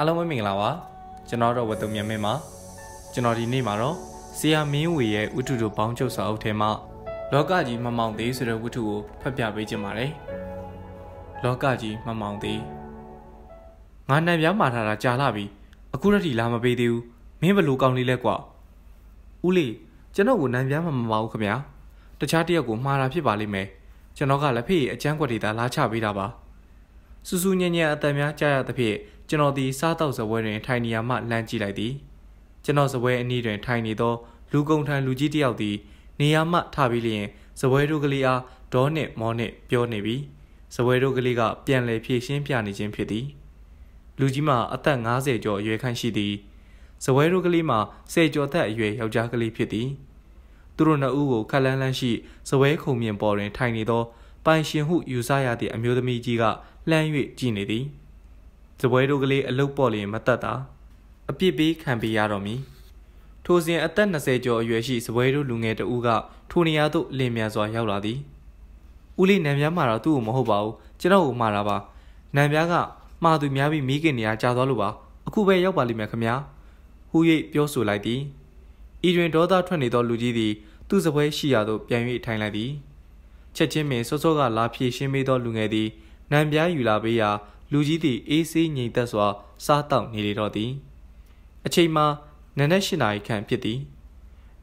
အားလုံးပဲမင်္ဂလာပါကျွန်တော်တော့ဝတ်သူမြတ်မင်းပါကျွန်တော်ဒီနေ့မှာတော့ဆီယာမင်းဝေရဲ့ဥထုတို့ဘောင်းချုပ်စာအုပ်ထဲမှာလောကကြီးမမောင်သေးဆိုတဲ့ဝတ္ထုကိုဖတ်ပြပေးခြင်းပါတယ်လောကကြီးမမောင်သေးငါနံပြားမှာထားတာကြာလာပြီအခုတည်းလာမပေးသေးဘူးမင်းဘလို့ကောင်းလေးလဲကွာဦးလေးကျွန်တော်ကိုနံပြားမမမဘူးခမညာတခြားတယောက်ကိုမှားတာဖြစ်ပါလိမ့်မယ်ကျွန်တော်ကလက်ဖေးအကျန်းကွက်တွေသာလာချပေးတာပါစူးစူးညံ့ညံ့အတန်များကြားရသဖြင့် ကျွန်တော်သည်စားတော့စပွဲတွင်ထိုင်နေရမှလမ်းကြည့်လိုက်သည်ကျွန်တော်စပွဲအနီးတွင်ထိုင်နေသောလူကုန်ထံလူကြီးတစ်ယောက်သည်နေရာမှထပြီးလျင်စပွဲတို့ကလေးအားဒေါနှင့်မောနှင့်ပြောနေပြီစပွဲတို့ကလေးကပြန်လည်ဖြည့်ရှင်းပြနေခြင်းဖြစ်သည်လူကြီးမှာအသက်50ကျော်အရွယ်ခန့်ရှိသည်စပွဲတို့ကလေးမှာ10ကျော်သက်အရွယ်ယောက်ျားကလေးဖြစ်သည်သူတို့နှစ်ဦးကိုခက်လန်းလန်းရှိစပွဲခုံမြင့်ပေါ်တွင်ထိုင်နေသောပိုင်ရှင်ဟုယူဆရသည့်အမျိုးသမီးကြီးကလှမ်း၍ကြည့်နေသည် စပွဲတို့ကလေးအလုတ်ပေါ်လျင်မတက်တာအပြစ်ပေးခံပေးရတော့မည်ထိုစဉ်အသက်20ကျော်အရွယ်ရှိစပွဲတို့လူငယ်တဦးကထိုနေရာသို့လင်မြန်စွာရောက်လာသည်ဦးလေးနံပြားမှာတော့သူ့ကိုမဟုတ်ပါဘူးကျွန်တော်ကိုမှားတာပါနံပြားကမှားသူများပြီးမိခင်နေရာကြာသွားလို့ပါအခုပဲရောက်ပါလိမ့်မယ်ခမညာဟူ၍ပြောဆိုလိုက်သည်ဤတွင်ဒေါသထွက်နေသောလူကြီးသည်သူ့စပွဲရှိရာသို့ပြန်၍ထိုင်လိုက်သည်ချက်ချင်းပင်စောစောကလာဖြည့်ရှင်းပေးသောလူငယ်သည်နံပြားယူလာပေးရာ လူကြီးသည်အေးဆေးငြိမ်သက်စွာ စားတောက်နေလေတော့သည်အချိန်မှာနနက်၈နာရီခန့်ဖြစ်သည်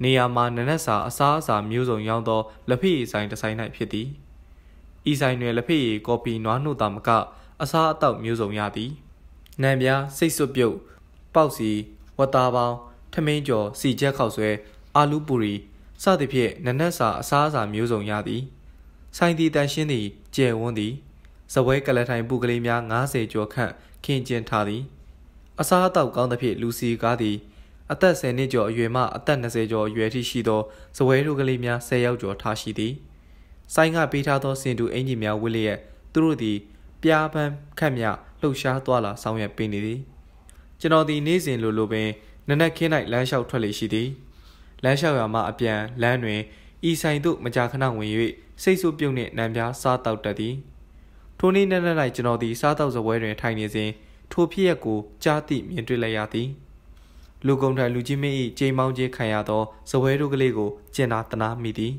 နေရာမှာနနက်စာအစားအစာမျိုးစုံရောင်းသောလက်ဖက်ရည်ဆိုင်တစ်ဆိုင်၌ဖြစ်သည်ဤဆိုင်တွင်လက်ဖက်ရည်ကော်ပီနွားနှုတ်တာမကအစားအသောက်မျိုးစုံရသည်နံပြားစိတ်စွပ်ပြုတ်ပေါက်စီဝတ်သားပေါင်းထမင်းကျော်စီချက်ခောက်ဆွဲအာလူပူရီစသဖြင့်နနက်စာအစားအစာမျိုးစုံရသည်ဆိုင်သည်တန်ရှင်းသည်ကျယ်ဝန်းသည် ဇပွဲကလထိုင်ပူကလေးများ90ကျော်ခန့်ခင်းကျင်းထားသည်အစားအသောက်ကောင်းသဖြင့်လူစီကားသည်အသက်10နှစ်ကျော်အရွယ်မှအသက်20ကျော်အရွယ်ထိရှိသောဇပွဲတို့ကလေးများ10ယောက်ကျော်ထားရှိသည်ဆိုင်ကပေးထားသောစင်တူအင်ဂျင်များဝစ်လျက်သူတို့သည်ပြားပန်းခတ်မြလှုပ်ရှားသွားလာဆောင်ရွက်ပေးနေသည်ကျွန်တော်သည်နေ့စဉ်လိုလိုပင်နနက်ခင်း၌လမ်းလျှောက်ထွက်လေရှိသည်လမ်းလျှောက်ရမှအပြန်လမ်းတွင်ဤဆိုင်သို့မကြာခဏဝင်၍စိတ်ဆိုးပြုတ်နှင့်နံပြားစားတောက်တတ်သည် ထိုနေ့နေ့၌ကျွန်တော်သည်စားတောက်စပွဲတွင်ထိုင်နေစဉ်ထိုဖြစ်ရက်ကိုကြားသိမြင်တွေ့လိုက်ရသည်လူကုန်ထံလူကြီးမင်း၏ကြိမ်မောင်းခြင်းခံရသောစပွဲတို့ကလေးကိုကျင်နာတနာမိသည်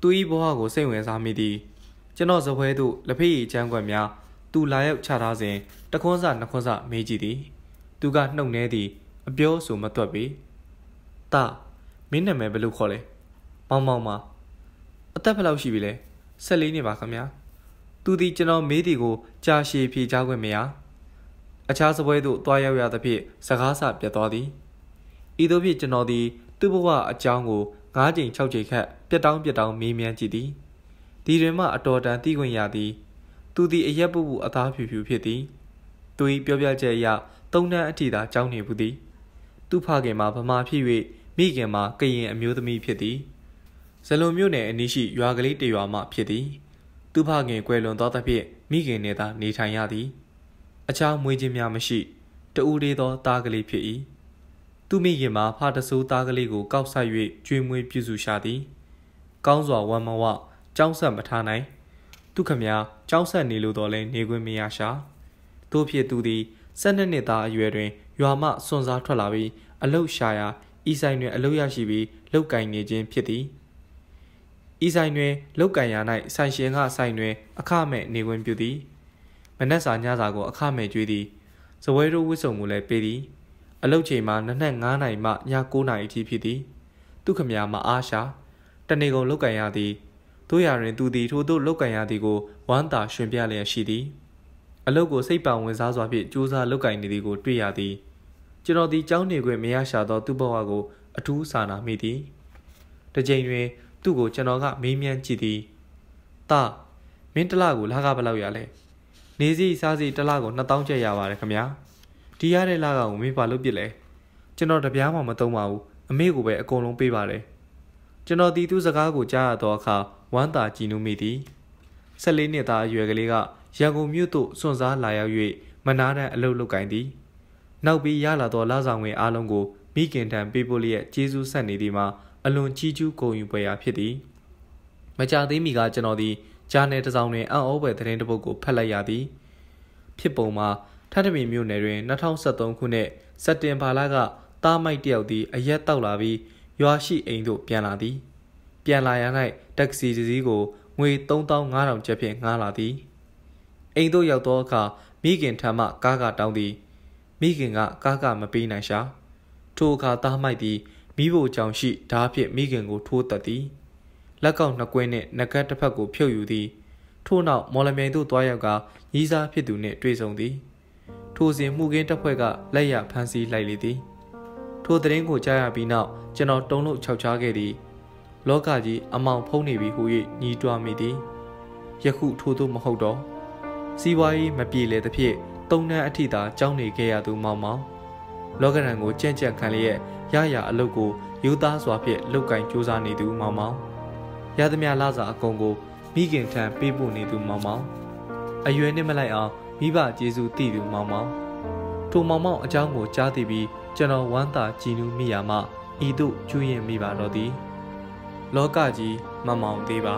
သူ၏ဘဝကိုစိတ်ဝင်စားမိသည်ကျွန်တော်စပွဲသို့လက်ဖေးရည်ချမ်းကွက်များသူလာရောက်ချထားစဉ်တခွန်းစနှစ်ခွန်းစမေးကြည့်သည်သူကနှုတ်နေသည်အပြောဆိုမတွက်ပေတာမင်းနာမည်ဘယ်လိုခေါ်လဲမောင်မောင်မအသက်ဘယ်လောက်ရှိပြီလဲ14နှစ်ပါခင်ဗျာ သူသည်ကျွန်တော်မေးသည်ကိုကြာရှည်ဖြေချခွင့်မရအခြားစပွဲသို့တွားရောက်ရသဖြင့်စကားဆပြတ်သွားသည်ဤသို့ဖြင့်ကျွန်တော်သည်သူ့ဘဝအကြောင်းကို၅ချိန်၆ချိန်ခန့်ပြတ်တောင်းပြတ်တောင်းမေးမြန်းကြည့်သည်ဒီတွင်မှအတော်တန်သိခွင့်ရသည်သူသည်အရက်ပူပူအသားဖြူဖြူဖြစ်သည်သူ၏ပြောပြချက်အရသုံးတန်းအထိသာကြောင်းနေဘူးသည်သူဖခင်မှာဗမာဖြစ်၍မိခင်မှာကရင်အမျိုးသမီးဖြစ်သည်ဇလုံမြို့နယ်အနီးရှိရွာကလေးတရွာမှဖြစ်သည် သူဖခင်ကွယ်လွန်သောသဖြင့်မိခင်နဲ့သာနေထိုင်ရသည်အခြားမွေးခြင်းများမရှိတူးသေးသောသားကလေးဖြစ်၏သူမိခင်မှာဖတဆိုးသားကလေးကိုကောက်ဆိုင်၍ကျွေးမွေးပြုစုရှာသည်ကောင်းစွာဝမ်းမဝကြောင်းဆက်မထားနိုင်သူခမများကြောင်းဆက်နေလို့တော့လဲနေခွင့်မရရှာတို့ဖြစ်သူသည်၁၂နှစ်သားအရွယ်တွင်ရွာမှစွန့်စားထွက်လာပြီးအလုတ်ရှာရာဤဆိုင်တွင်အလုတ်ရရှိပြီးလောက်ကင်နေခြင်းဖြစ်သည် ဤဆိုင်တွင်လောက်ကင်ရာ၌ဆိုင်ရှင်ကဆိုင်တွင် အခမဲ့နေဝင်ပြုသည်မနက်စာညစာကိုအခမဲ့ကျွေးသည်ဇပွဲတို့ဝစ်စုံကိုလည်းပေးသည်အလုတ်ချိန်မှာနနက်9နာရီမှည9နာရီအထိဖြစ်သည်သူခမများမအားရှာတနေကုန်လောက်ကင်ရသည်တို့ရတွင်သူသည်ထို့သို့လောက်ကင်ရသည်ကိုဝမ်းသာရှင်ပြလျက်ရှိသည်အလုတ်ကိုစိတ်ပန်ဝင်စားစွာဖြင့်ကြိုးစားလောက်ကင်နေသည်ကိုတွေ့ရသည်ကျွန်တော်သည်ကြောင်းနေခွင့်မရရှာသောသူ့ဘဝကိုအထူးစာနာမိသည်တစ်ချိန်တွင် သူ့ကိုကျွန်တော်ကမေးမြန်းကြည့်သည်။တာမင်းတလကိုလာကဘယ်လောက်ရလဲ။နေစီစားစီတလကို2000ကျပ်ရပါတယ်ခင်ဗျာ။ဒီရတဲ့လကောင်မင်းဘာလုပ်ပြစ်လဲ။ကျွန်တော်တပြားမှမသုံးပါဘူး။အမေကိုပဲအကုန်လုံးပေးပါတယ်။ကျွန်တော်ဒီသူစကားကိုကြားရသောအခါဝမ်းသာကြည်နူးမိသည်။14နှစ်သားအရွယ်ကလေးကရန်ကုန်မြို့သို့စွန့်စားလာရောက်၍မနာတန်အလုပ်လုပ်ကိုင်သည်။နောက်ပြီးရလာသောလဆောင်ဝင်အားလုံးကိုမိခင်တံပေးပို့လျက်ကျေးဇူးဆက်နေသည်မှာ အလွန်ကြီးကျူးကုန်ယူပွဲရာဖြစ်သည်မကြသေးမီကကျွန်တော်သည်ဂျာနယ်တစ်စောင်တွင်အံ့ဩဖွယ်သတင်းတစ်ပုဒ်ကိုဖတ်လိုက်ရသည်ဖြစ်ပုံမှာထထမီမြို့နယ်တွင်2023ခုနှစ်စက်တင်ဘာလကတားမိုက်တယောက်သည်အရက်တောက်လာပြီးရွာရှိအိမ်သို့ပြန်လာသည် ပြန်လာရ၌တက္ကစီတစ်စီးကိုငွေ3500ကျပ်ဖြင့်ငှားလာသည်အိမ်သို့ရောက်သောအခါမိခင်ထံမှကားကတောင်းသည်မိခင်ကကားကမပေးနိုင်ရှာထိုအခါတားမိုက်သည် မိဖို့ကြောင့်ရှိဓားဖြင့်မိခင်ကိုထိုးတက်သည်လက်ကောက်နှစ်ကွင်းနှင့်ငကတ်တစ်ဖက်ကိုဖြုတ်ယူသည်ထို့နောက်မော်လမြိုင်သို့တွားရောက်ကညီးစားဖြစ်သူနှင့်တွေ့ဆုံသည်ထိုစဉ်မှုကင်းတပ်ဖွဲ့ကလက်ရဖမ်းဆီးလိုက်လေသည်ထိုသတင်းကိုကြားရပြီးနောက်ကျွန်တော်တုံးလို့ခြောက်ချားခဲ့သည်လောကကြီးအမောင်ဖုံးနေပြီဟူ၍ညီးတွားမိသည်ယခုထို့သို့မဟုတ်တော့စီးပွားရေးမပြေလည်သဖြင့်တုံနှန်းအထိသာကြောင်းနေခဲ့ရသူမောင်မောင်လောကရန်ကိုကြင့်ကြက်ခံလျက် ရရအလုတ်ကိုယူသားစွာဖြင့်လုတ်ကင်ကြိုးစားနေသူမောင်မောင်ရသမျှလစာအကုန်ကိုမိခင်ထံပေးပို့နေသူမောင်မောင်အရွယ်နဲ့မလိုက်အောင်မိဘကျေးဇူးတည်သူမောင်မောင်ထိုမောင်မောင်အကြောင်းကိုကြားသိပြီးကျွန်တော်ဝမ်းသာကြည်နူးမိရမှဤသို့ကျွေးရင်မိပါတော့သည် လောကကြီးမမောင်သေးပါ